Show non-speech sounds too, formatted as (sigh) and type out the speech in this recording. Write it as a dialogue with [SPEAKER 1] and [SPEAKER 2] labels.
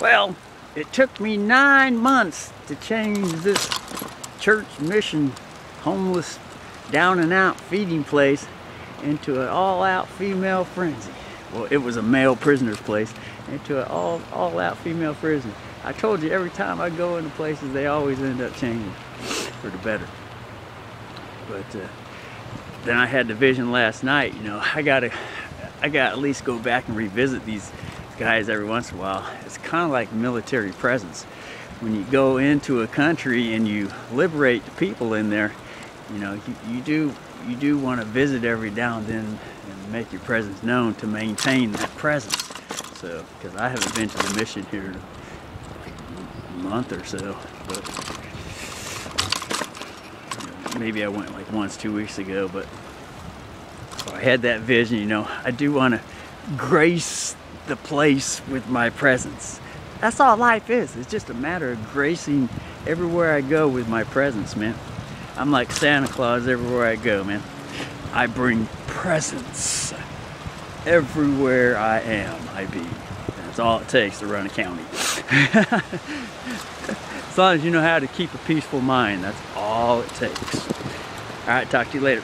[SPEAKER 1] Well, it took me nine months to change this church mission homeless down and out feeding place into an all out female frenzy. Well, it was a male prisoner's place into an all, all out female prison. I told you every time I go into places, they always end up changing for the better. But uh, then I had the vision last night, you know, I gotta, I gotta at least go back and revisit these guys every once in a while. It's kind of like military presence. When you go into a country and you liberate the people in there, you know, you, you do you do want to visit every now and then and make your presence known to maintain that presence. So, because I haven't been to the mission here in a month or so, but maybe I went like once, two weeks ago, but so I had that vision, you know, I do want to grace the place with my presence. That's all life is. It's just a matter of gracing everywhere I go with my presence, man. I'm like Santa Claus everywhere I go, man. I bring presents everywhere I am, I be. That's all it takes to run a county. (laughs) as long as you know how to keep a peaceful mind, that's all it takes. All right, talk to you later.